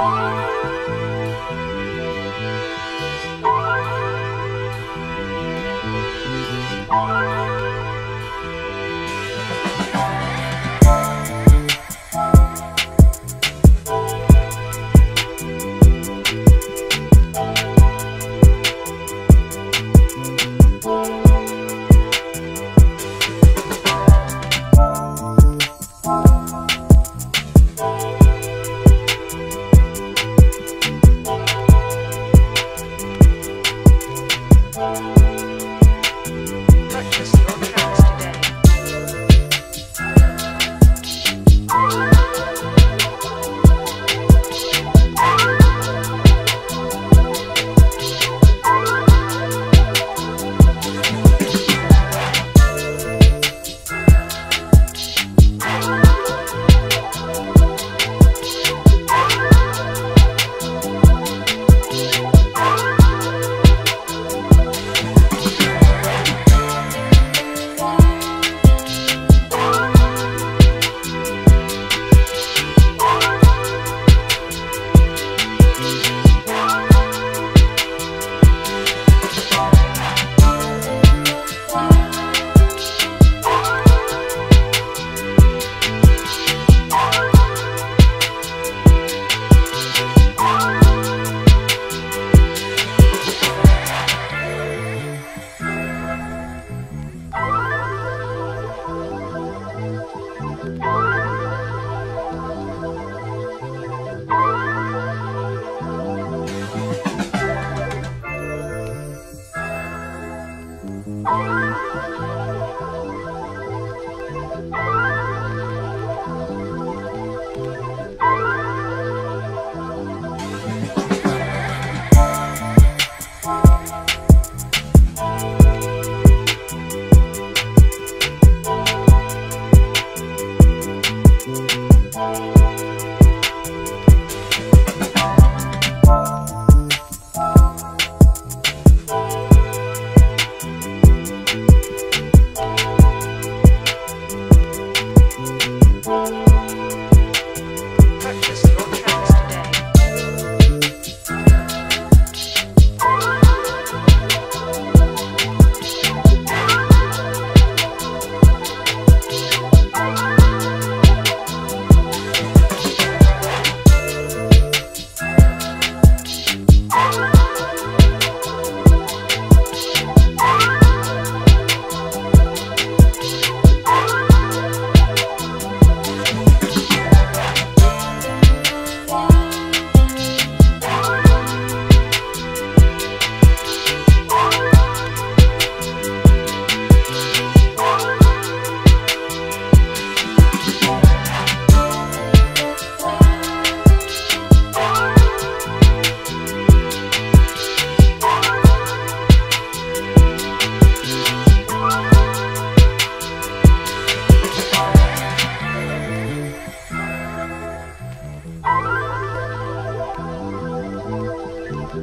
Oh,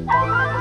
Oh,